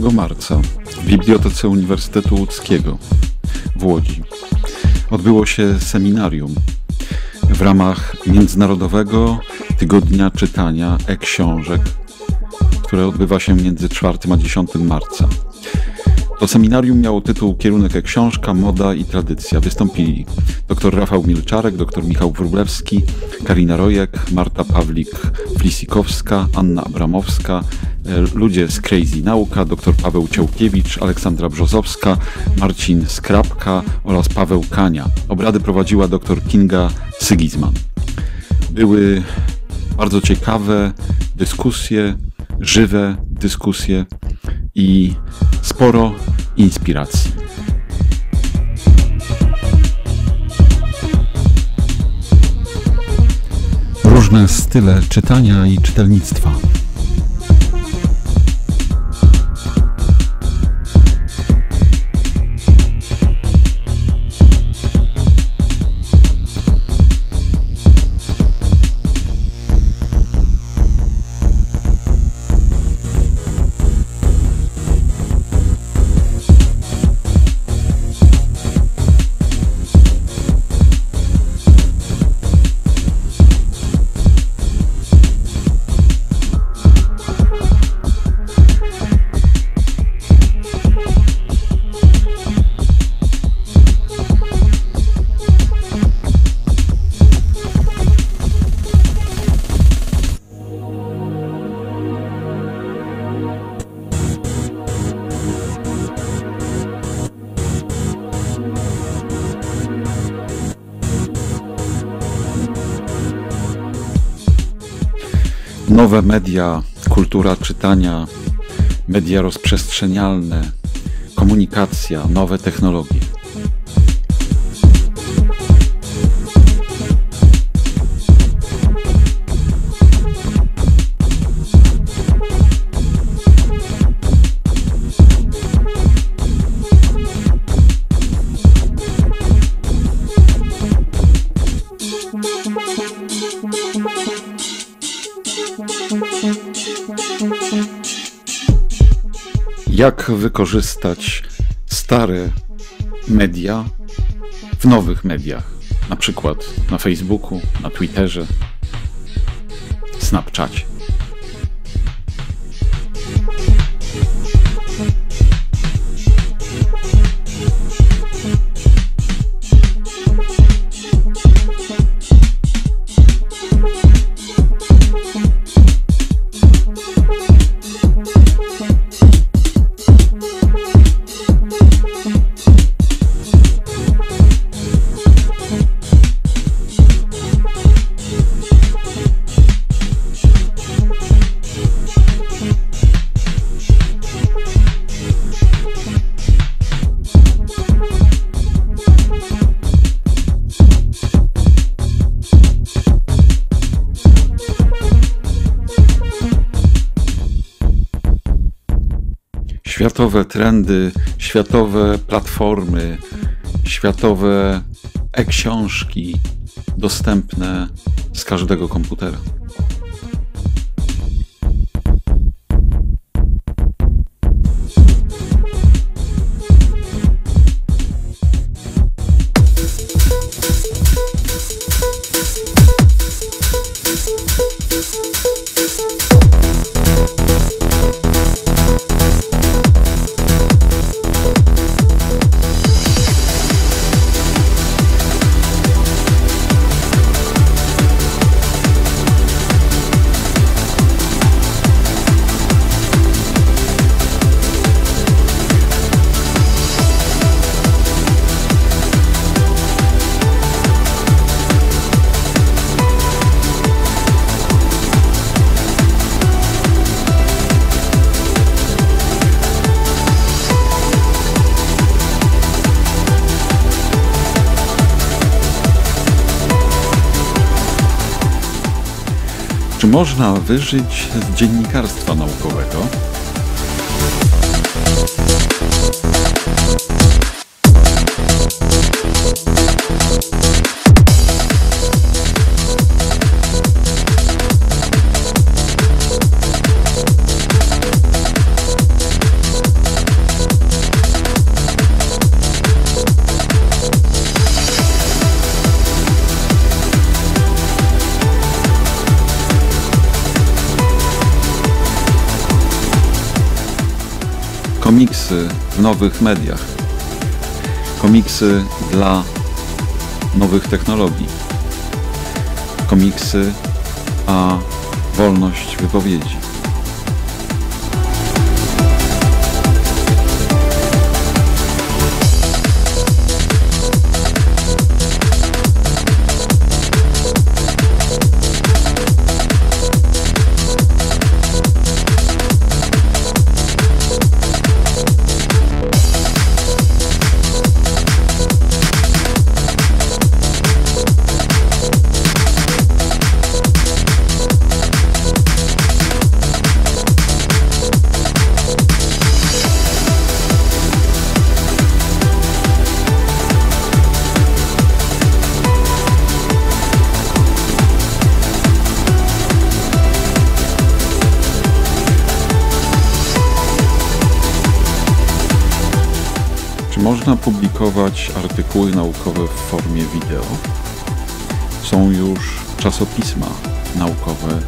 marca w Bibliotece Uniwersytetu Łódzkiego w Łodzi odbyło się seminarium w ramach Międzynarodowego Tygodnia Czytania e-książek, które odbywa się między 4 a 10 marca. To seminarium miało tytuł Kierunek e-książka, moda i tradycja. Wystąpili dr Rafał Milczarek, dr Michał Wróblewski, Karina Rojek, Marta Pawlik-Flisikowska, Anna Abramowska, ludzie z Crazy Nauka, dr Paweł Ciołkiewicz, Aleksandra Brzozowska, Marcin Skrapka oraz Paweł Kania. Obrady prowadziła dr Kinga Sygizman. Były bardzo ciekawe dyskusje, żywe dyskusje i sporo inspiracji. Różne style czytania i czytelnictwa. Nowe media, kultura czytania, media rozprzestrzenialne, komunikacja, nowe technologie. Jak wykorzystać stare media w nowych mediach, na przykład na Facebooku, na Twitterze, Snapchacie. Światowe trendy, światowe platformy, światowe e-książki dostępne z każdego komputera. Można wyżyć z dziennikarstwa naukowego? Komiksy w nowych mediach, komiksy dla nowych technologii, komiksy a wolność wypowiedzi. Można publikować artykuły naukowe w formie wideo? Są już czasopisma naukowe.